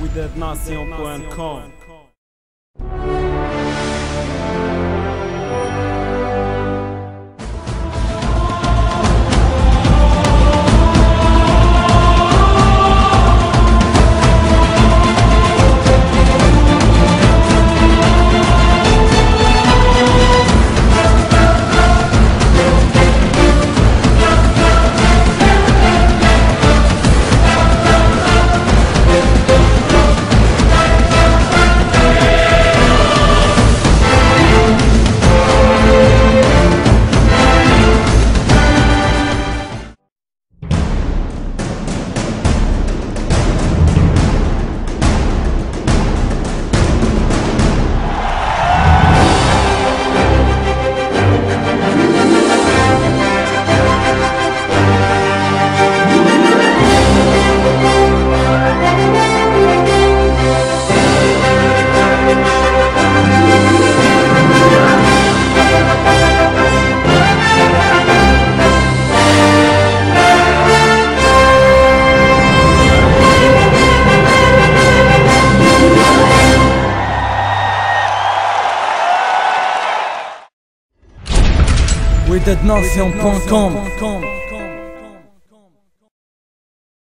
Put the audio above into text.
with adnasion.com. WeDidNothing.com